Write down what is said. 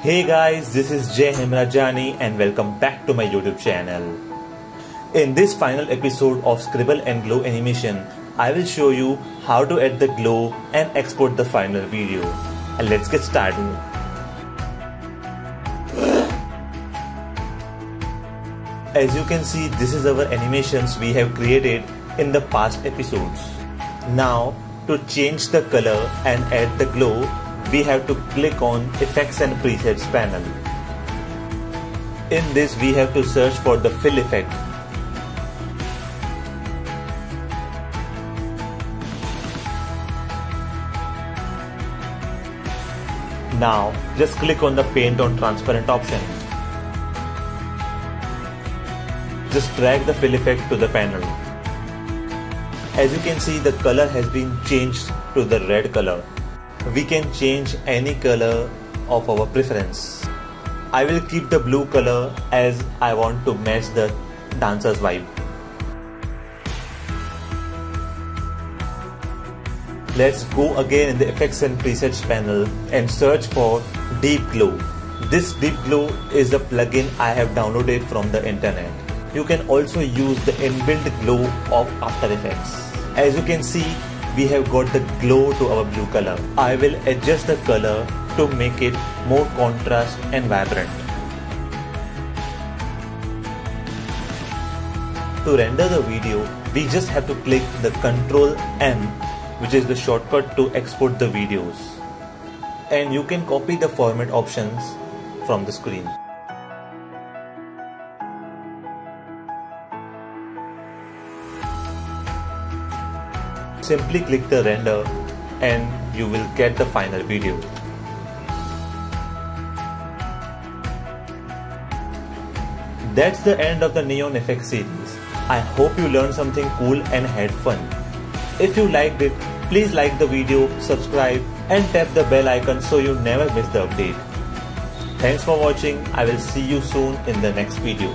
Hey guys, this is Jay Hemrajani and welcome back to my YouTube channel. In this final episode of Scribble and Glow animation, I will show you how to add the glow and export the final video. And let's get started. As you can see, this is our animations we have created in the past episodes. Now, to change the color and add the glow, we have to click on Effects and Presets panel. In this, we have to search for the fill effect. Now, just click on the paint on transparent option. Just drag the fill effect to the panel. As you can see the color has been changed to the red color. We can change any color of our preference. I will keep the blue color as I want to match the dancer's vibe. Let's go again in the effects and presets panel and search for Deep Glow. This Deep Glow is a plugin I have downloaded from the internet. You can also use the inbuilt glow of After Effects. As you can see, we have got the glow to our blue color. I will adjust the color to make it more contrast and vibrant. To render the video, we just have to click the Ctrl M which is the shortcut to export the videos. And you can copy the format options from the screen. Simply click the render and you will get the final video. That's the end of the Neon Effect series. I hope you learned something cool and had fun. If you liked it, please like the video, subscribe and tap the bell icon so you never miss the update. Thanks for watching. I will see you soon in the next video.